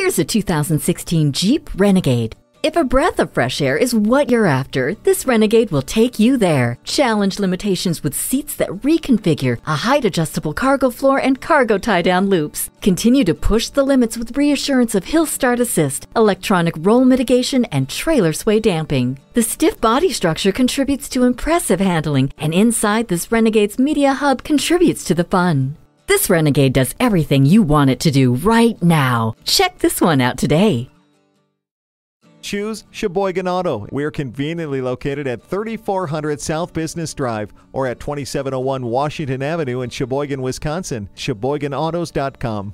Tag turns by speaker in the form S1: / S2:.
S1: Here's a 2016 Jeep Renegade. If a breath of fresh air is what you're after, this Renegade will take you there. Challenge limitations with seats that reconfigure, a height adjustable cargo floor, and cargo tie down loops. Continue to push the limits with reassurance of Hill Start Assist, electronic roll mitigation, and trailer sway damping. The stiff body structure contributes to impressive handling, and inside this Renegade's media hub contributes to the fun. This Renegade does everything you want it to do right now. Check this one out today.
S2: Choose Sheboygan Auto. We're conveniently located at 3400 South Business Drive or at 2701 Washington Avenue in Sheboygan, Wisconsin. SheboyganAutos.com.